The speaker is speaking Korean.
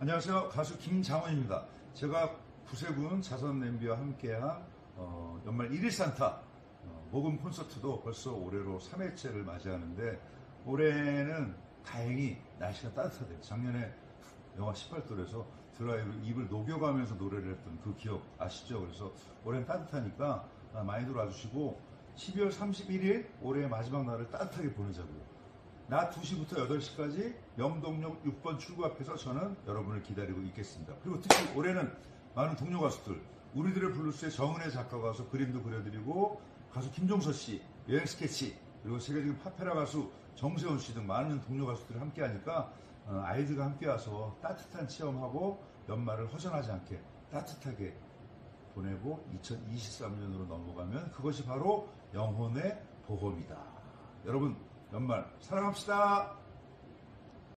안녕하세요. 가수 김장원입니다. 제가 구세군 자선 냄비와 함께한 어, 연말 1일 산타 어, 모금 콘서트도 벌써 올해로 3회째를 맞이하는데 올해는 다행히 날씨가 따뜻하대요. 작년에 영하 18도에서 드라이브 입을 녹여가면서 노래를 했던 그 기억 아시죠? 그래서 올해는 따뜻하니까 아, 많이들 와주시고 12월 31일 올해의 마지막 날을 따뜻하게 보내자고요. 낮 2시부터 8시까지 명동역 6번 출구 앞에서 저는 여러분을 기다리고 있겠습니다. 그리고 특히 올해는 많은 동료 가수들, 우리들의 블루스의 정은혜 작가가 와서 그림도 그려드리고 가수 김종서 씨, 여행 스케치, 그리고 세계적인 팝페라 가수 정세훈 씨 등 많은 동료 가수들이 함께 하니까 어, 아이들과 함께 와서 따뜻한 체험하고 연말을 허전하지 않게 따뜻하게 보내고 2023년으로 넘어가면 그것이 바로 영혼의 보험이다. 여러분 연말 사랑합시다.